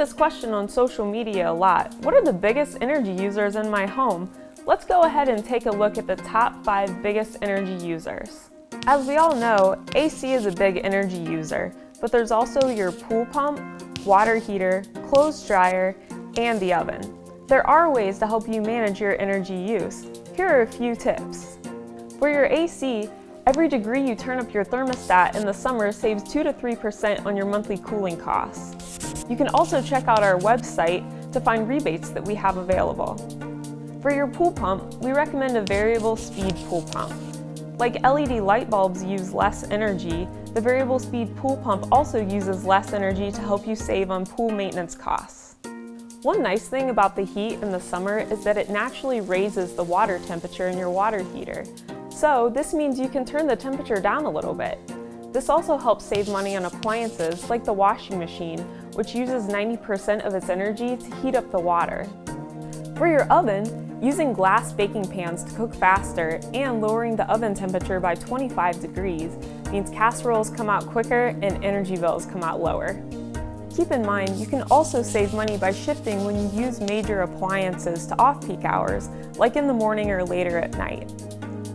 this question on social media a lot. What are the biggest energy users in my home? Let's go ahead and take a look at the top five biggest energy users. As we all know, AC is a big energy user, but there's also your pool pump, water heater, clothes dryer, and the oven. There are ways to help you manage your energy use. Here are a few tips. For your AC, every degree you turn up your thermostat in the summer saves 2 to 3% on your monthly cooling costs. You can also check out our website to find rebates that we have available. For your pool pump, we recommend a variable speed pool pump. Like LED light bulbs use less energy, the variable speed pool pump also uses less energy to help you save on pool maintenance costs. One nice thing about the heat in the summer is that it naturally raises the water temperature in your water heater. So this means you can turn the temperature down a little bit. This also helps save money on appliances like the washing machine, which uses 90% of its energy to heat up the water. For your oven, Using glass baking pans to cook faster and lowering the oven temperature by 25 degrees means casseroles come out quicker and energy bills come out lower. Keep in mind, you can also save money by shifting when you use major appliances to off-peak hours, like in the morning or later at night.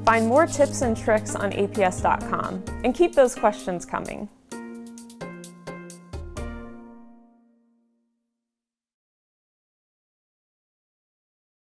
Find more tips and tricks on APS.com, and keep those questions coming.